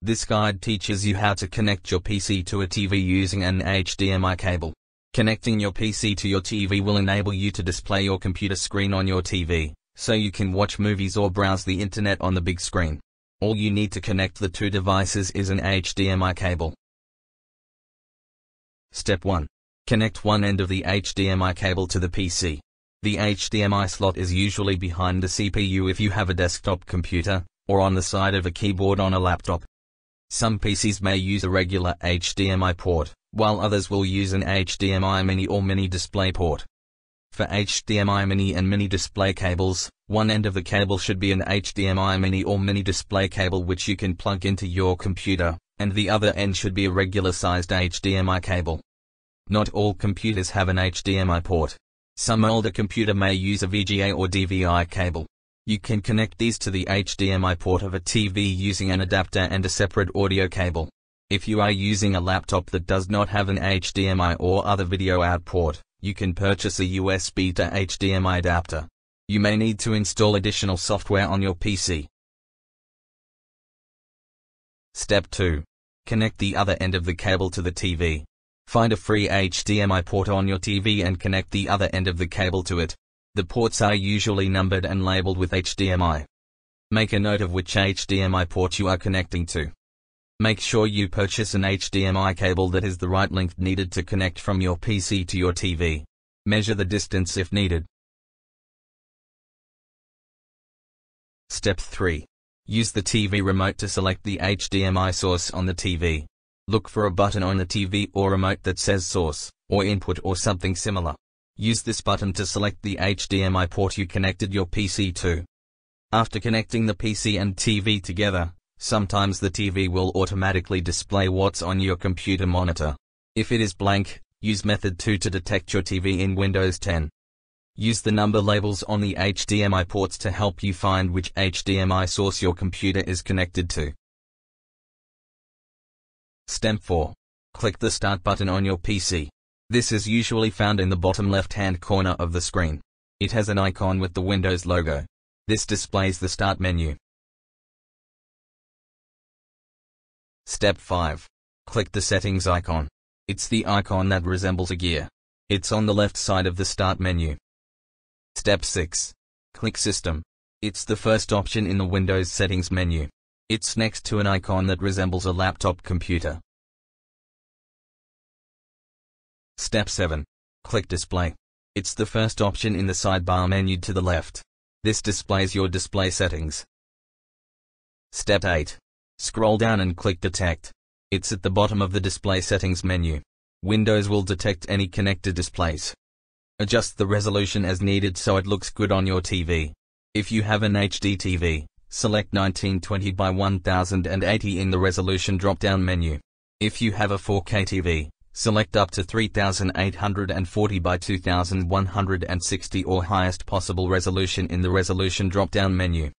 This guide teaches you how to connect your PC to a TV using an HDMI cable. Connecting your PC to your TV will enable you to display your computer screen on your TV, so you can watch movies or browse the internet on the big screen. All you need to connect the two devices is an HDMI cable. Step 1. Connect one end of the HDMI cable to the PC. The HDMI slot is usually behind the CPU if you have a desktop computer, or on the side of a keyboard on a laptop. Some PCs may use a regular HDMI port, while others will use an HDMI mini or mini display port. For HDMI mini and mini display cables, one end of the cable should be an HDMI mini or mini display cable which you can plug into your computer, and the other end should be a regular sized HDMI cable. Not all computers have an HDMI port. Some older computer may use a VGA or DVI cable. You can connect these to the HDMI port of a TV using an adapter and a separate audio cable. If you are using a laptop that does not have an HDMI or other video out port, you can purchase a USB to HDMI adapter. You may need to install additional software on your PC. Step 2. Connect the other end of the cable to the TV. Find a free HDMI port on your TV and connect the other end of the cable to it. The ports are usually numbered and labeled with HDMI. Make a note of which HDMI port you are connecting to. Make sure you purchase an HDMI cable that is the right length needed to connect from your PC to your TV. Measure the distance if needed. Step 3. Use the TV remote to select the HDMI source on the TV. Look for a button on the TV or remote that says source, or input or something similar. Use this button to select the HDMI port you connected your PC to. After connecting the PC and TV together, sometimes the TV will automatically display what's on your computer monitor. If it is blank, use method 2 to detect your TV in Windows 10. Use the number labels on the HDMI ports to help you find which HDMI source your computer is connected to. Step 4. Click the Start button on your PC. This is usually found in the bottom left-hand corner of the screen. It has an icon with the Windows logo. This displays the Start menu. Step 5. Click the Settings icon. It's the icon that resembles a gear. It's on the left side of the Start menu. Step 6. Click System. It's the first option in the Windows Settings menu. It's next to an icon that resembles a laptop computer. Step 7. Click Display. It's the first option in the sidebar menu to the left. This displays your display settings. Step 8. Scroll down and click Detect. It's at the bottom of the display settings menu. Windows will detect any connected displays. Adjust the resolution as needed so it looks good on your TV. If you have an HD TV, Select 1920 by 1080 in the resolution drop-down menu. If you have a 4K TV, select up to 3840 by 2160 or highest possible resolution in the resolution drop-down menu.